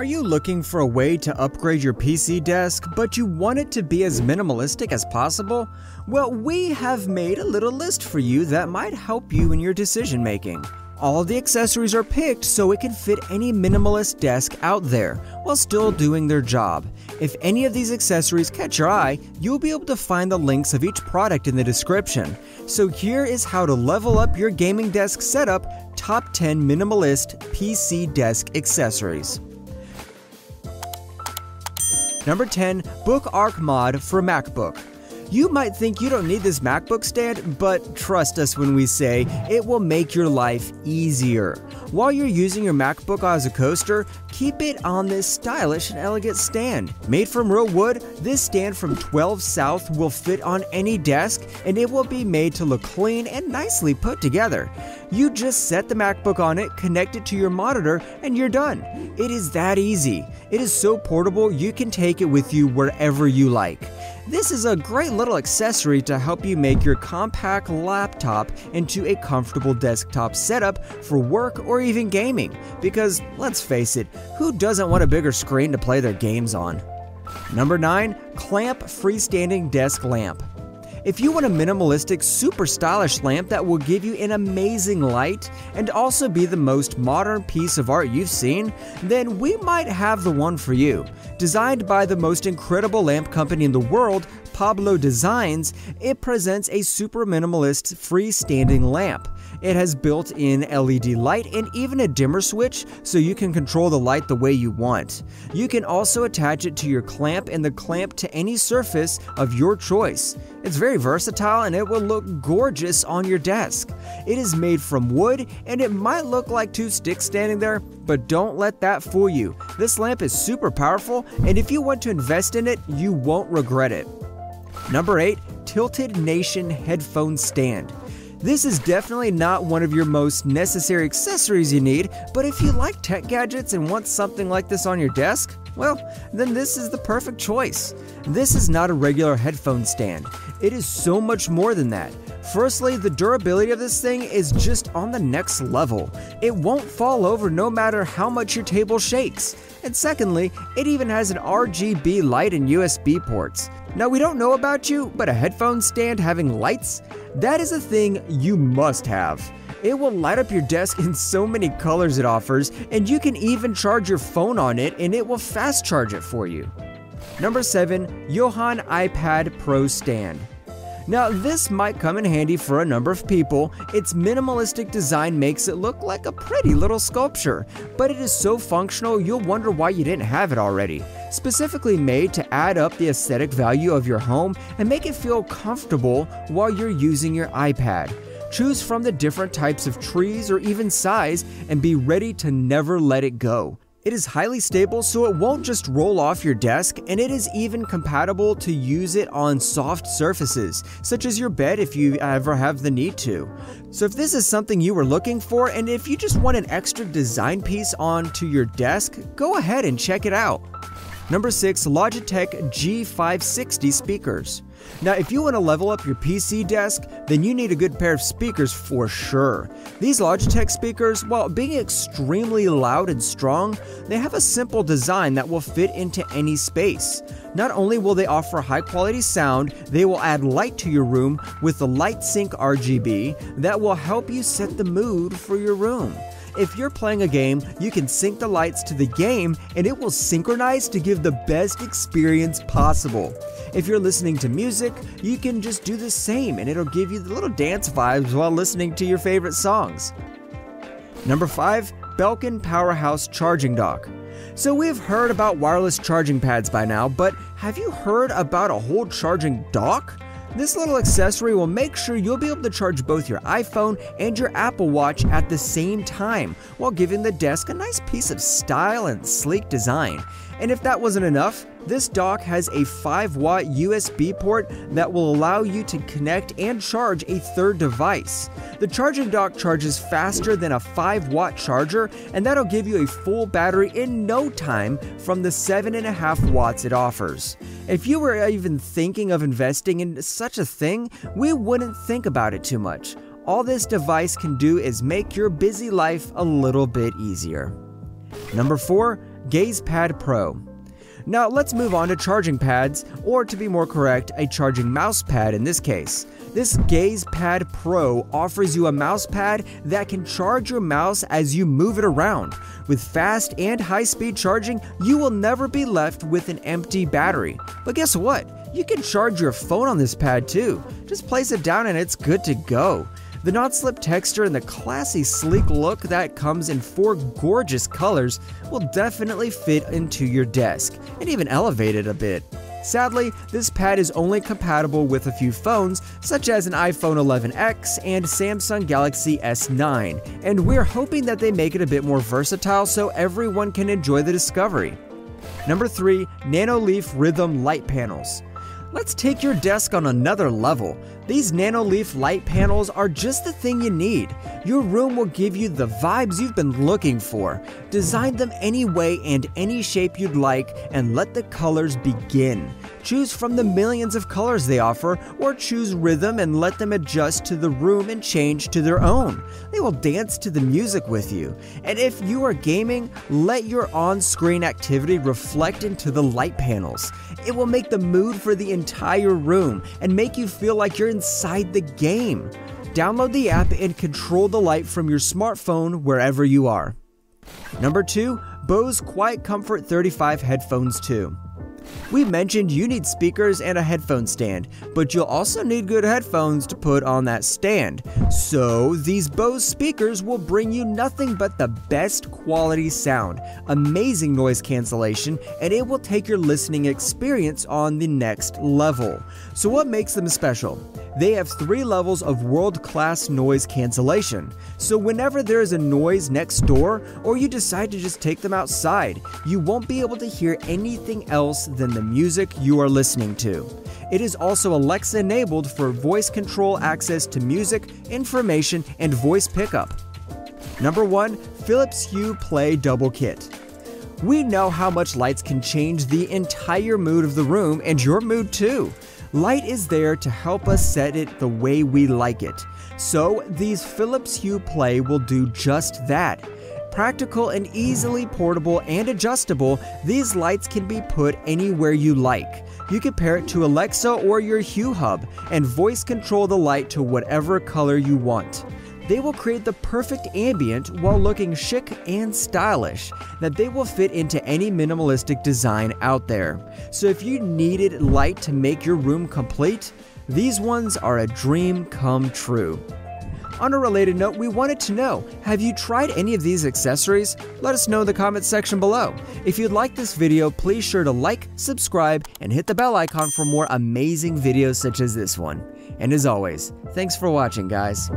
Are you looking for a way to upgrade your PC desk, but you want it to be as minimalistic as possible? Well, we have made a little list for you that might help you in your decision making. All the accessories are picked so it can fit any minimalist desk out there while still doing their job. If any of these accessories catch your eye, you'll be able to find the links of each product in the description. So here is how to level up your gaming desk setup top 10 minimalist PC desk accessories. Number 10, BookArc Mod for MacBook. You might think you don't need this MacBook stand, but trust us when we say it will make your life easier. While you're using your MacBook as a coaster, keep it on this stylish and elegant stand. Made from real wood, this stand from 12 South will fit on any desk and it will be made to look clean and nicely put together. You just set the MacBook on it, connect it to your monitor, and you're done. It is that easy. It is so portable you can take it with you wherever you like. This is a great little accessory to help you make your compact laptop into a comfortable desktop setup for work or even gaming. Because let's face it, who doesn't want a bigger screen to play their games on? Number 9. Clamp Freestanding Desk Lamp. If you want a minimalistic, super stylish lamp that will give you an amazing light and also be the most modern piece of art you've seen, then we might have the one for you. Designed by the most incredible lamp company in the world, Pablo Designs, it presents a super minimalist freestanding lamp. It has built in LED light and even a dimmer switch so you can control the light the way you want. You can also attach it to your clamp and the clamp to any surface of your choice. It's very versatile and it will look gorgeous on your desk. It is made from wood and it might look like two sticks standing there, but don't let that fool you. This lamp is super powerful and if you want to invest in it, you won't regret it. Number 8. Tilted Nation Headphone Stand. This is definitely not one of your most necessary accessories you need, but if you like tech gadgets and want something like this on your desk, well, then this is the perfect choice. This is not a regular headphone stand. It is so much more than that. Firstly, the durability of this thing is just on the next level. It won't fall over no matter how much your table shakes. And secondly, it even has an RGB light and USB ports. Now, we don't know about you, but a headphone stand having lights? That is a thing you must have. It will light up your desk in so many colors it offers, and you can even charge your phone on it and it will fast charge it for you. Number 7. Yohann iPad Pro Stand. Now, this might come in handy for a number of people. Its minimalistic design makes it look like a pretty little sculpture, but it is so functional you'll wonder why you didn't have it already. Specifically made to add up the aesthetic value of your home and make it feel comfortable while you're using your iPad. Choose from the different types of trees or even size and be ready to never let it go. It is highly stable so it won't just roll off your desk and it is even compatible to use it on soft surfaces, such as your bed if you ever have the need to. So if this is something you were looking for and if you just want an extra design piece onto your desk, go ahead and check it out. Number 6 Logitech G560 speakers. Now, if you want to level up your PC desk, then you need a good pair of speakers for sure. These Logitech speakers, while being extremely loud and strong, they have a simple design that will fit into any space. Not only will they offer high quality sound, they will add light to your room with the LightSync RGB that will help you set the mood for your room. If you're playing a game, you can sync the lights to the game and it will synchronize to give the best experience possible. If you're listening to music, you can just do the same and it'll give you the little dance vibes while listening to your favorite songs. Number 5. Belkin Powerhouse Charging Dock. So we've heard about wireless charging pads by now, but have you heard about a whole charging dock? This little accessory will make sure you'll be able to charge both your iPhone and your Apple Watch at the same time, while giving the desk a nice piece of style and sleek design. And if that wasn't enough, this dock has a 5 watt USB port that will allow you to connect and charge a third device. The charging dock charges faster than a 5 watt charger, and that'll give you a full battery in no time from the 7.5 watts it offers. If you were even thinking of investing in such a thing, we wouldn't think about it too much. All this device can do is make your busy life a little bit easier. Number 4 GazePad Pro. Now let's move on to charging pads, or to be more correct, a charging mouse pad in this case. This GazePad Pro offers you a mouse pad that can charge your mouse as you move it around. With fast and high speed charging, you will never be left with an empty battery. But guess what? You can charge your phone on this pad too. Just place it down and it's good to go. The non-slip texture and the classy sleek look that comes in four gorgeous colors will definitely fit into your desk and even elevate it a bit. Sadly, this pad is only compatible with a few phones, such as an iPhone 11X and Samsung Galaxy S9, and we're hoping that they make it a bit more versatile so everyone can enjoy the discovery. Number 3. Nanoleaf Rhythm Light Panels Let's take your desk on another level. These Nanoleaf light panels are just the thing you need. Your room will give you the vibes you've been looking for. Design them any way and any shape you'd like and let the colors begin. Choose from the millions of colors they offer, or choose rhythm and let them adjust to the room and change to their own. They will dance to the music with you. And if you are gaming, let your on screen activity reflect into the light panels. It will make the mood for the entire room and make you feel like you're inside the game. Download the app and control the light from your smartphone wherever you are. Number 2. Bose QuietComfort 35 Headphones 2. We mentioned you need speakers and a headphone stand, but you'll also need good headphones to put on that stand. So, these Bose speakers will bring you nothing but the best quality sound, amazing noise cancellation, and it will take your listening experience on the next level. So, what makes them special? They have three levels of world class noise cancellation. So, whenever there is a noise next door, or you decide to just take them outside, you won't be able to hear anything else than the music you are listening to. It is also Alexa enabled for voice control access to music, information, and voice pickup. Number 1 Philips Hue Play Double Kit. We know how much lights can change the entire mood of the room and your mood too. Light is there to help us set it the way we like it. So, these Philips Hue Play will do just that. Practical and easily portable and adjustable, these lights can be put anywhere you like. You can pair it to Alexa or your Hue Hub and voice control the light to whatever color you want. They will create the perfect ambient while looking chic and stylish that they will fit into any minimalistic design out there. So if you needed light to make your room complete, these ones are a dream come true. On a related note, we wanted to know have you tried any of these accessories? Let us know in the comments section below. If you'd like this video, please sure to like, subscribe, and hit the bell icon for more amazing videos such as this one. And as always, thanks for watching, guys.